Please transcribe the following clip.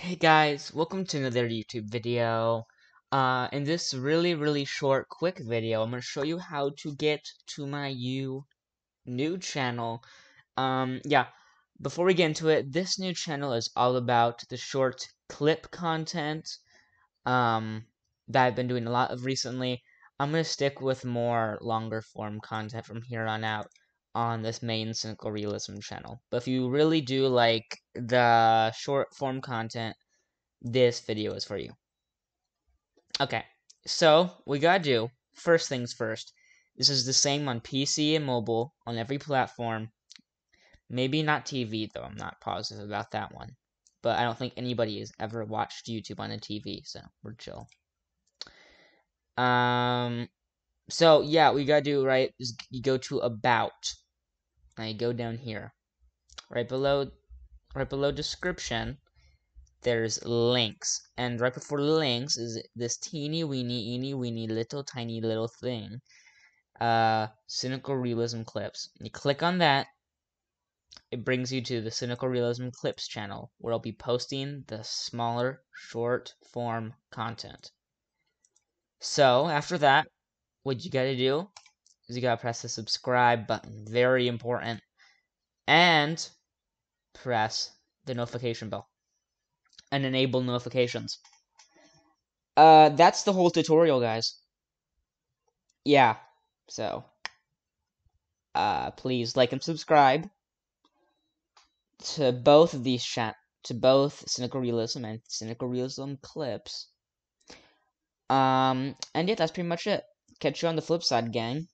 Hey guys, welcome to another YouTube video. Uh, in this really, really short, quick video, I'm going to show you how to get to my you new channel. Um, yeah, before we get into it, this new channel is all about the short clip content um, that I've been doing a lot of recently. I'm going to stick with more longer form content from here on out on this main cynical realism channel. But if you really do like the short form content, this video is for you. Okay, so we gotta do first things first. This is the same on PC and mobile on every platform. Maybe not TV though. I'm not positive about that one. But I don't think anybody has ever watched YouTube on a TV, so we're chill. Um, so yeah, we gotta do right. Is you go to about. You go down here, right below, right below description. There's links, and right before links is this teeny weeny, eeny weeny, little tiny little thing. Uh, cynical realism clips. You click on that. It brings you to the Cynical Realism Clips channel, where I'll be posting the smaller, short form content. So, after that, what you gotta do is you gotta press the subscribe button. Very important. And press the notification bell. And enable notifications. Uh, that's the whole tutorial, guys. Yeah, so. Uh, please like and subscribe to both of these chat to both cynical realism and cynical realism clips. Um, and yeah, that's pretty much it. Catch you on the flip side, gang.